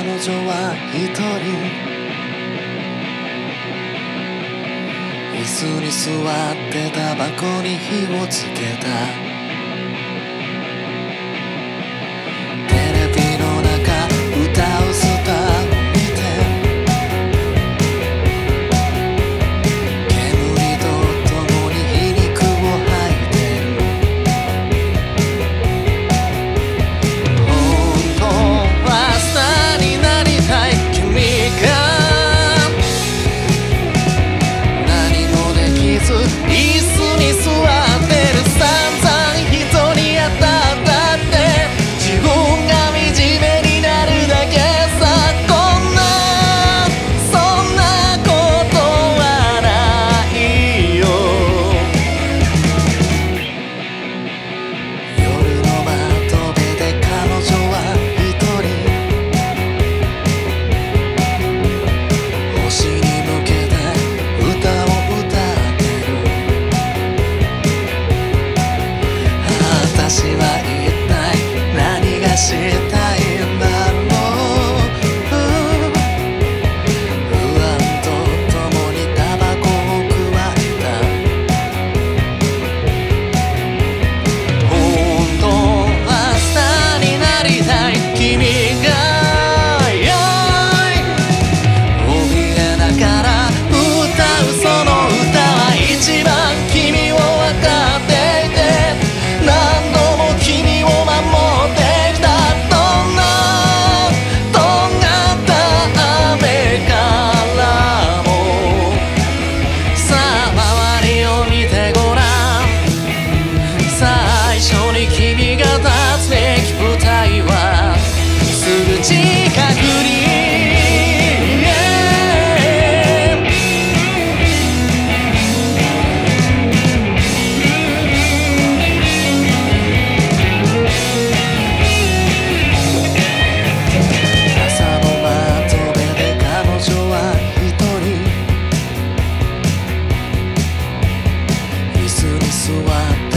彼女は一人。椅子に座ってタバコに火をつけた。したいんだ座